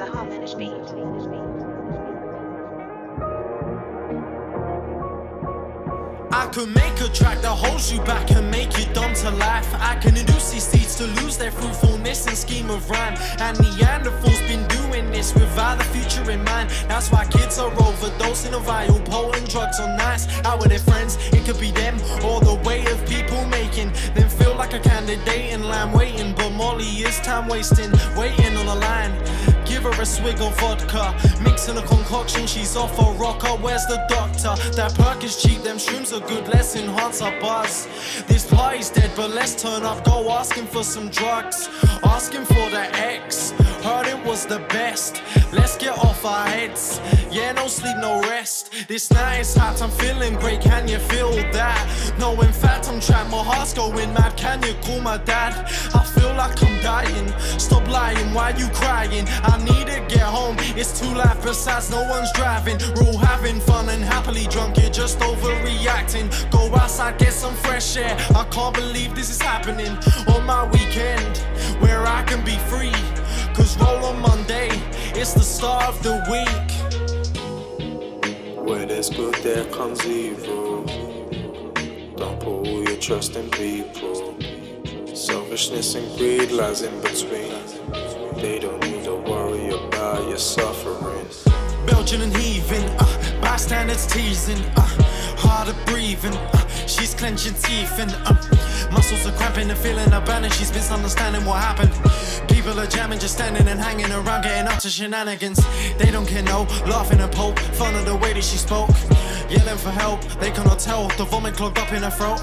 a half-finished beat. I could make a track that holds you back and make you dumb to life. I can induce these seeds to lose their fruitfulness and scheme of rhyme. And Neanderthals been doing this without the future in mind. That's why kids are overdosing of vile potent drugs on nights out with their friends. It could be them or the way of people making them feel like a candidate in line waiting. But Molly is time wasting, waiting on the line. Give a swig of vodka, mixing a concoction. She's off a rocker. Where's the doctor? That perk is cheap, them shrooms are good. Let's enhance our buzz. This party's dead, but let's turn up. Go asking for some drugs, asking for the X. Heard it was the best. Let's get off our heads. Yeah, no sleep, no rest. This night is hot, I'm feeling great. Can you feel that? No, in fact, I'm trapped. My heart's going mad. Can you call my dad? I feel like I'm dying. Stop lying, why you crying? I need to get home. It's too late, besides, no one's driving. We're all having fun and happily drunk. You're just overreacting. Go outside, get some fresh air. I can't believe this is happening on my weekend where I can be free. Cause roll on Monday, it's the start of the week. Where there's good, there comes evil. Don't put all your trust in people. Selfishness and greed lies in between. They don't need to worry about your. Belgian and heaving, uh, bystanders teasing, uh, hard of breathing, uh, she's clenching teeth and uh, muscles are cramping and feeling abandoned. She's misunderstanding what happened. People are jamming, just standing and hanging around, getting up to shenanigans. They don't care, no, laughing and poke, fun of the way that she spoke, yelling for help. They cannot tell the vomit clogged up in her throat.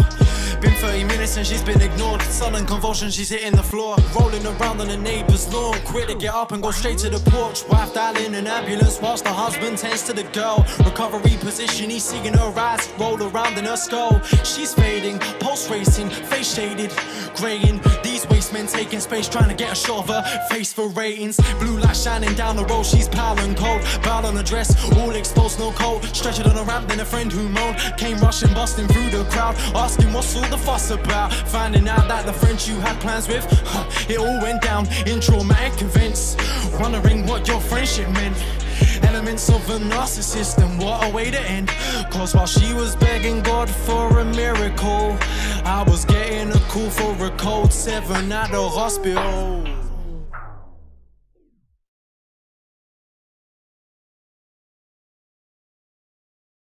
Been 30 minutes and she's been ignored. Sudden convulsion, she's hitting the floor. Rolling around on the neighbor's lawn. Quit to get up and go straight to the porch. Wife dialing an ambulance whilst the husband tends to the girl. Recovery position, he's seeing her eyes roll around in her skull. She's fading, pulse racing, face shaded, graying. These waste men taking space, trying to get a shot of her face for ratings. Blue light shining down the road, she's piling cold. Bound on a dress, all exposed, no coat. Stretched on a ramp, then a friend who moaned. Came rushing, busting through the crowd, asking what's all the fuss about. Finding out that the friends you had plans with, huh, it all went down in traumatic events. Wondering what your friendship meant. Elements of a narcissist, and what a way to end. Cause while she was begging God for a miracle, I was getting a call for a cold seven at the hospital.